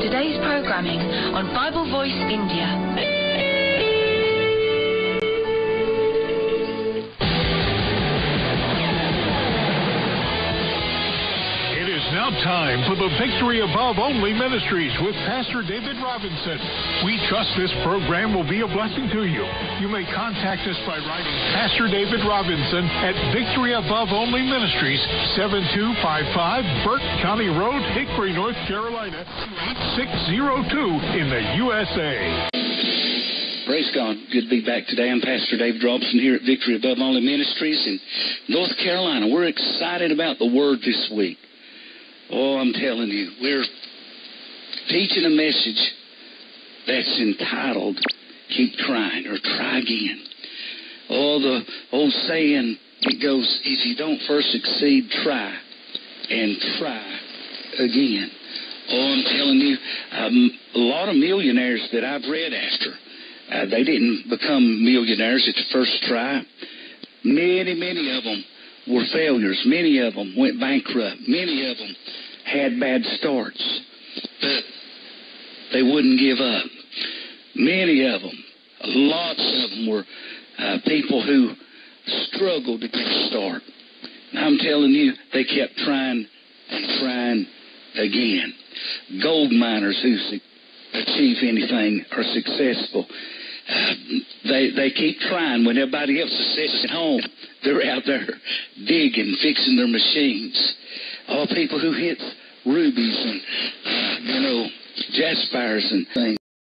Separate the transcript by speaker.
Speaker 1: today's programming on Bible Voice India.
Speaker 2: Now time for the Victory Above Only Ministries with Pastor David Robinson. We trust this program will be a blessing to you. You may contact us by writing Pastor David Robinson at Victory Above Only Ministries, 7255 Burke County Road, Hickory, North Carolina, 8602 in the USA.
Speaker 3: Praise God. Good to be back today. I'm Pastor David Robinson here at Victory Above Only Ministries in North Carolina. We're excited about the Word this week. Oh, I'm telling you, we're teaching a message that's entitled Keep Trying or Try Again. Oh, the old saying, it goes, if you don't first succeed, try and try again. Oh, I'm telling you, um, a lot of millionaires that I've read after, uh, they didn't become millionaires at the first try. Many, many of them were failures. Many of them went bankrupt. Many of them had bad starts, but they wouldn't give up. Many of them, lots of them were uh, people who struggled to get a start. And I'm telling you, they kept trying and trying again. Gold miners who achieve anything are successful. Uh, they they keep trying when everybody else is sitting at home. They're out there digging, fixing their machines. All people who hit rubies and you know jaspers and things.